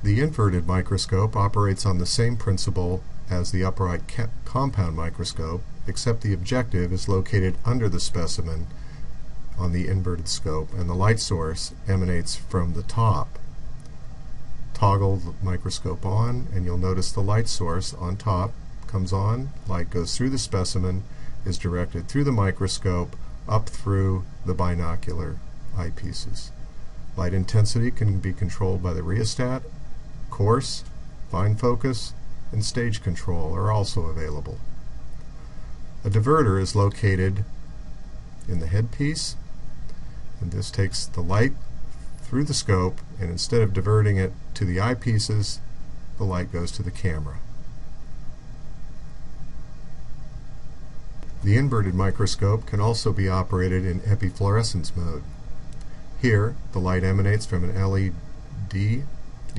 The inverted microscope operates on the same principle as the upright compound microscope, except the objective is located under the specimen on the inverted scope and the light source emanates from the top. Toggle the microscope on and you'll notice the light source on top comes on, light goes through the specimen, is directed through the microscope up through the binocular eyepieces. Light intensity can be controlled by the rheostat, coarse, fine focus, and stage control are also available. A diverter is located in the headpiece and this takes the light through the scope and instead of diverting it to the eyepieces the light goes to the camera. The inverted microscope can also be operated in epifluorescence mode. Here, the light emanates from an LED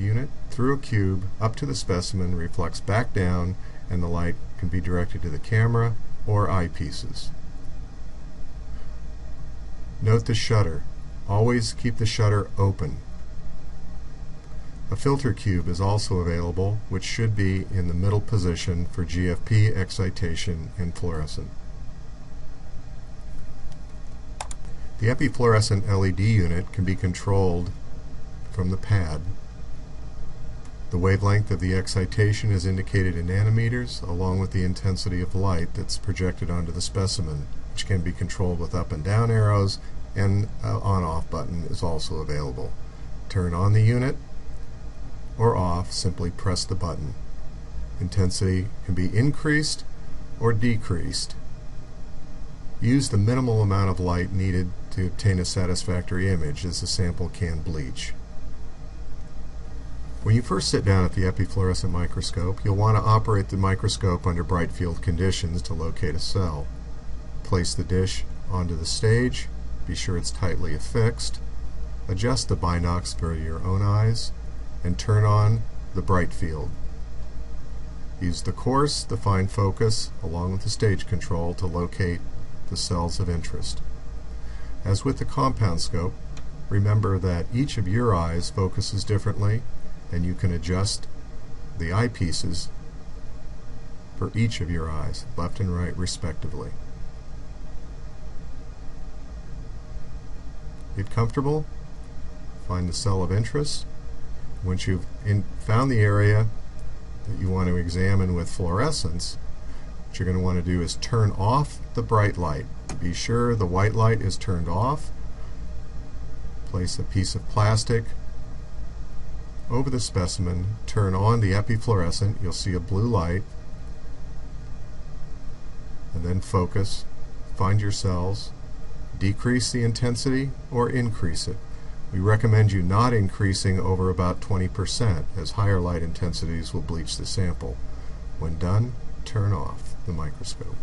unit through a cube up to the specimen, reflects back down, and the light can be directed to the camera or eyepieces. Note the shutter. Always keep the shutter open. A filter cube is also available, which should be in the middle position for GFP excitation and fluorescent. The epifluorescent LED unit can be controlled from the pad. The wavelength of the excitation is indicated in nanometers, along with the intensity of light that's projected onto the specimen, which can be controlled with up and down arrows, and an on-off button is also available. Turn on the unit or off, simply press the button. Intensity can be increased or decreased Use the minimal amount of light needed to obtain a satisfactory image as the sample can bleach. When you first sit down at the epifluorescent microscope, you'll want to operate the microscope under bright field conditions to locate a cell. Place the dish onto the stage, be sure it's tightly affixed, adjust the binocs for your own eyes, and turn on the bright field. Use the coarse, the fine focus, along with the stage control to locate the cells of interest. As with the compound scope, remember that each of your eyes focuses differently and you can adjust the eyepieces for each of your eyes, left and right respectively. Get comfortable, find the cell of interest. Once you've found the area that you want to examine with fluorescence, what you're going to want to do is turn off the bright light. Be sure the white light is turned off. Place a piece of plastic over the specimen, turn on the epifluorescent, you'll see a blue light, and then focus, find your cells, decrease the intensity or increase it. We recommend you not increasing over about 20% as higher light intensities will bleach the sample. When done, turn off the microscope.